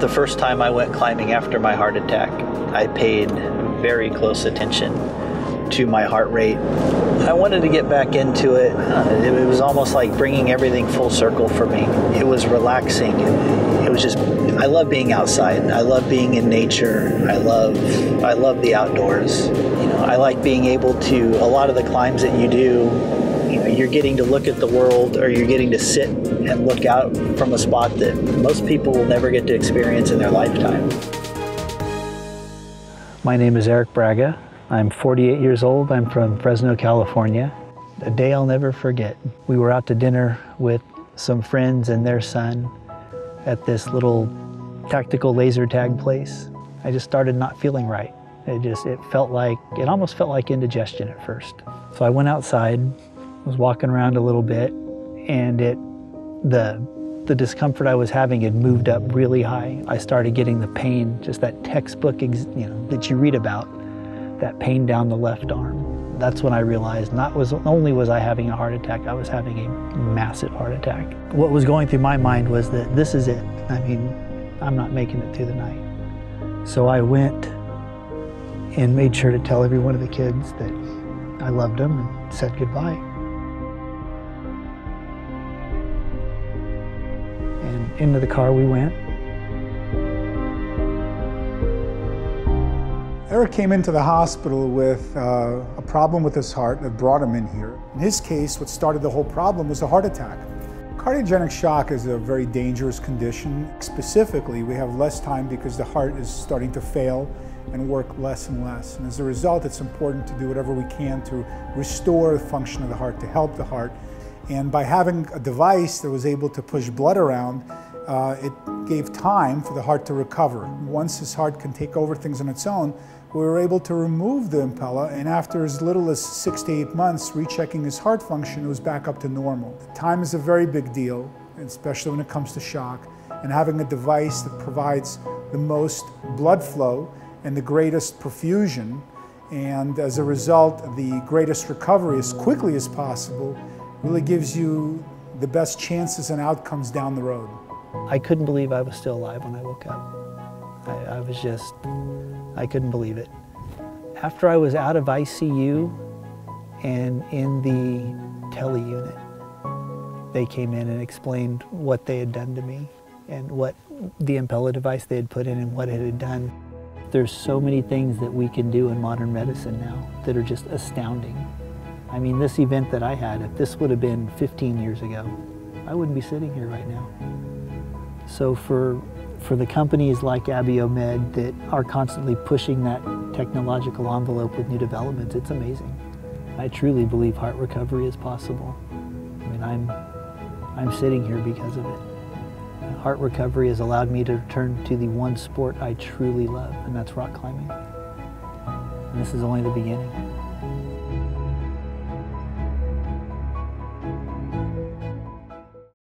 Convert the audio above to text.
The first time I went climbing after my heart attack, I paid very close attention to my heart rate. I wanted to get back into it. It was almost like bringing everything full circle for me. It was relaxing. It was just I love being outside. I love being in nature. I love I love the outdoors. You know, I like being able to a lot of the climbs that you do you know, you're getting to look at the world or you're getting to sit and look out from a spot that most people will never get to experience in their lifetime. My name is Eric Braga. I'm 48 years old. I'm from Fresno, California. A day I'll never forget. We were out to dinner with some friends and their son at this little tactical laser tag place. I just started not feeling right. It just, it felt like, it almost felt like indigestion at first. So I went outside, was walking around a little bit, and it, the, the discomfort I was having had moved up really high. I started getting the pain, just that textbook, you know, that you read about, that pain down the left arm. That's when I realized not was only was I having a heart attack, I was having a massive heart attack. What was going through my mind was that this is it. I mean, I'm not making it through the night. So I went and made sure to tell every one of the kids that I loved them and said goodbye. Into the car we went. Eric came into the hospital with uh, a problem with his heart that brought him in here. In his case, what started the whole problem was a heart attack. Cardiogenic shock is a very dangerous condition. Specifically, we have less time because the heart is starting to fail and work less and less. And as a result, it's important to do whatever we can to restore the function of the heart, to help the heart. And by having a device that was able to push blood around, uh, it gave time for the heart to recover. Once his heart can take over things on its own, we were able to remove the Impella, and after as little as six to eight months, rechecking his heart function, it was back up to normal. Time is a very big deal, especially when it comes to shock, and having a device that provides the most blood flow and the greatest perfusion, and as a result, the greatest recovery as quickly as possible, really gives you the best chances and outcomes down the road. I couldn't believe I was still alive when I woke up. I, I was just, I couldn't believe it. After I was out of ICU and in the tele unit, they came in and explained what they had done to me and what the Impella device they had put in and what it had done. There's so many things that we can do in modern medicine now that are just astounding. I mean, this event that I had, if this would have been 15 years ago, I wouldn't be sitting here right now. So for for the companies like Abiomed that are constantly pushing that technological envelope with new developments, it's amazing. I truly believe heart recovery is possible. I mean, I'm, I'm sitting here because of it. Heart recovery has allowed me to return to the one sport I truly love, and that's rock climbing. And this is only the beginning.